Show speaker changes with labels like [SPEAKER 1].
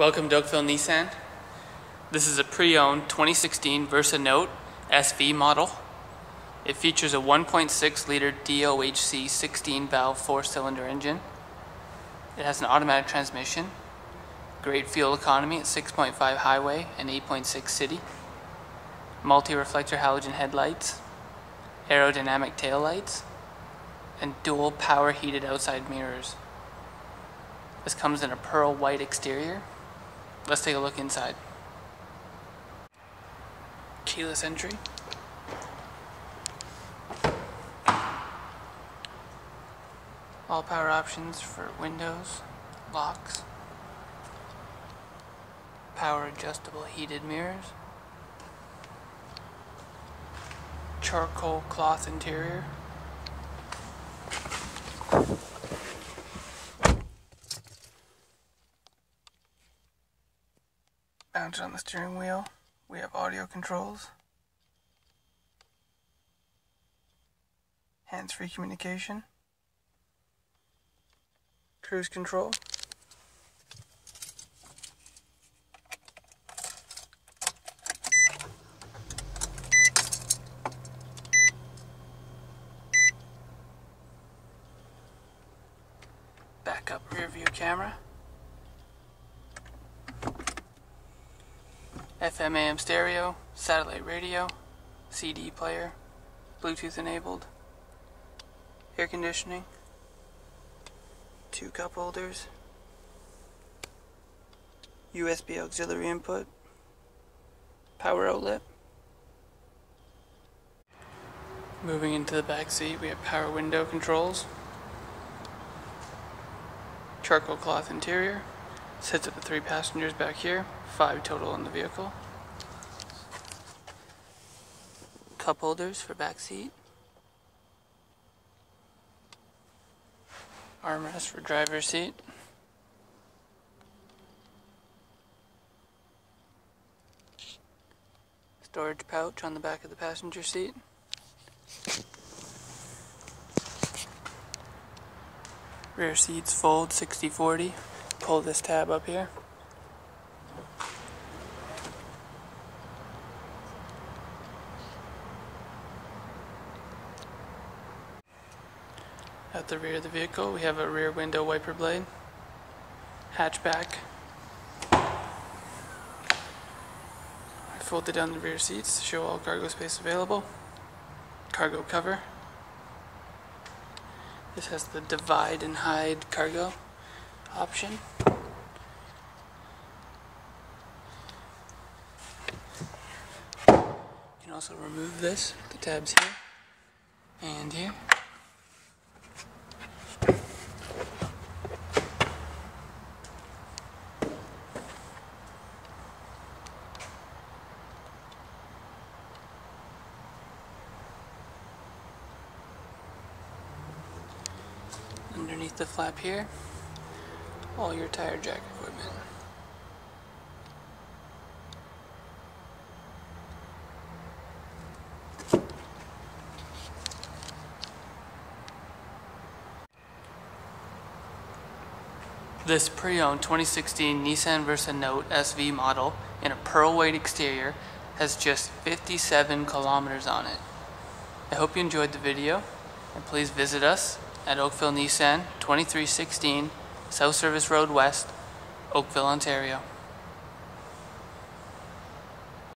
[SPEAKER 1] Welcome to Oakville Nissan. This is a pre-owned 2016 Versa Note SV model. It features a 1.6 liter DOHC 16 valve 4 cylinder engine. It has an automatic transmission, great fuel economy at 6.5 highway and 8.6 city, multi-reflector halogen headlights, aerodynamic taillights, and dual power heated outside mirrors. This comes in a pearl white exterior. Let's take a look inside. Keyless entry. All power options for windows, locks, power adjustable heated mirrors, charcoal cloth interior, mounted on the steering wheel, we have audio controls, hands-free communication, cruise control, backup rear view camera, FM AM stereo, satellite radio, CD player, Bluetooth enabled, air conditioning, two cup holders, USB auxiliary input, power outlet. Moving into the back seat, we have power window controls, charcoal cloth interior, sits at the three passengers back here, five total in the vehicle. Cup holders for back seat. Armrest for driver's seat. Storage pouch on the back of the passenger seat. Rear seats fold 60-40. Pull this tab up here. At the rear of the vehicle, we have a rear window wiper blade, hatchback. I folded down the rear seats to show all cargo space available. Cargo cover. This has the divide and hide cargo option. You can also remove this, the tabs here and here. Underneath the flap here, all your tire jack equipment. This pre-owned 2016 Nissan Versa Note SV model in a pearl white exterior has just 57 kilometers on it. I hope you enjoyed the video and please visit us at Oakville Nissan 2316 South Service Road West, Oakville, Ontario.